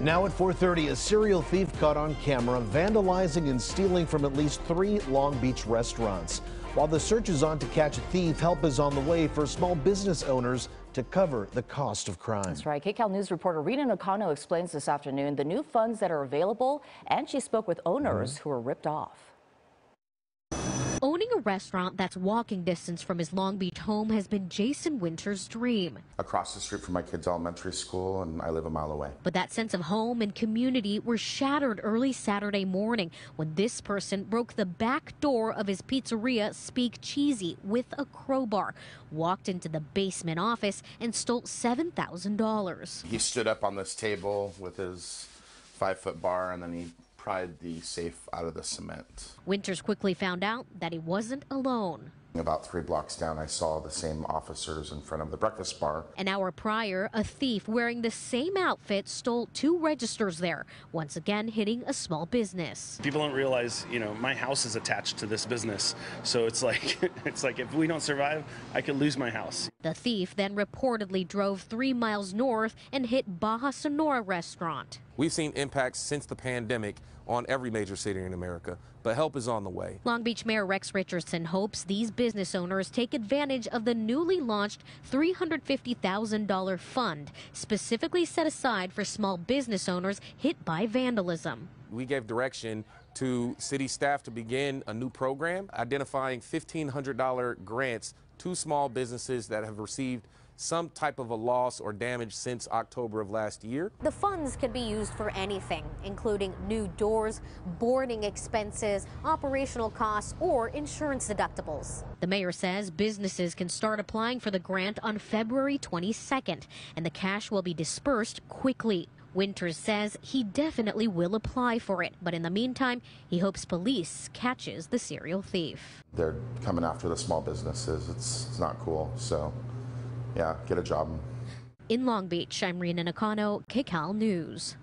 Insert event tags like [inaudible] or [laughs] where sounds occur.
Now at 4:30, a serial thief caught on camera vandalizing and stealing from at least three Long Beach restaurants. While the search is on to catch a thief, help is on the way for small business owners to cover the cost of crime. That's right. KCAL News reporter Rina Nakano explains this afternoon the new funds that are available, and she spoke with owners mm -hmm. who were ripped off. A restaurant that's walking distance from his Long Beach home has been Jason Winter's dream. Across the street from my kids' elementary school, and I live a mile away. But that sense of home and community were shattered early Saturday morning when this person broke the back door of his pizzeria, Speak Cheesy, with a crowbar, walked into the basement office, and stole $7,000. He stood up on this table with his five foot bar, and then he pried the safe out of the cement. Winters quickly found out that he wasn't alone. About three blocks down, I saw the same officers in front of the breakfast bar. An hour prior, a thief wearing the same outfit stole two registers there, once again hitting a small business. People don't realize, you know, my house is attached to this business. So it's like, [laughs] it's like if we don't survive, I could lose my house. The thief then reportedly drove three miles north and hit Baja Sonora restaurant. We've seen impacts since the pandemic on every major city in America, but help is on the way. Long Beach Mayor Rex Richardson hopes these business owners take advantage of the newly launched $350,000 fund specifically set aside for small business owners hit by vandalism. We gave direction to city staff to begin a new program identifying $1,500 grants to small businesses that have received some type of a loss or damage since October of last year. The funds can be used for anything, including new doors, boarding expenses, operational costs, or insurance deductibles. The mayor says businesses can start applying for the grant on February 22nd, and the cash will be dispersed quickly. Winters says he definitely will apply for it, but in the meantime, he hopes police catches the serial thief. They're coming after the small businesses. It's, it's not cool, so yeah, get a job. In Long Beach, I'm Rina Nakano, KCAL News.